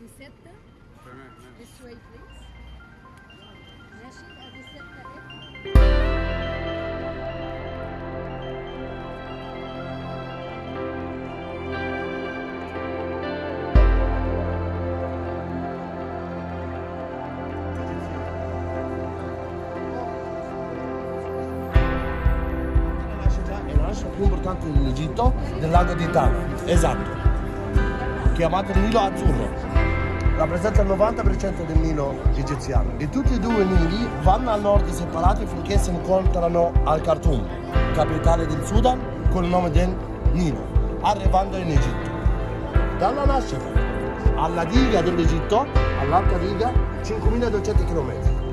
17 تمام ماشي this way please ماشي ادي 6 اف La nascita è la nascita più importante dell'Egitto, del lago di Tana, esatto, chiamato Nilo Azzurro. Rappresenta il 90% del Nilo egiziano. E tutti e due i Nili vanno al nord separati finché si incontrano al Khartoum, capitale del Sudan, con il nome del Nilo, arrivando in Egitto. Dalla nascita alla diga dell'Egitto, all'alta diga, 5200 km.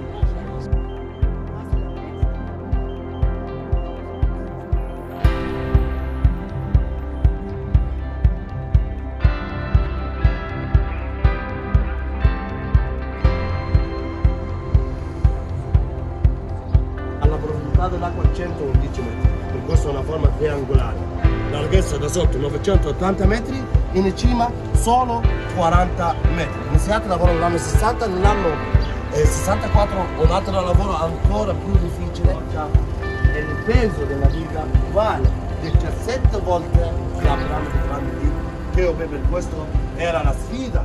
Alla profondità dell'acqua 111 metri, per questo è una forma triangolare. Larghezza da sotto 980 metri, in cima solo 40 metri. Iniziato il lavoro nell'anno 60, nell'anno eh, 64 ho dato un lavoro ancora più difficile e il peso della diga vale 17 volte la di Grande Dio, che per questo era la sfida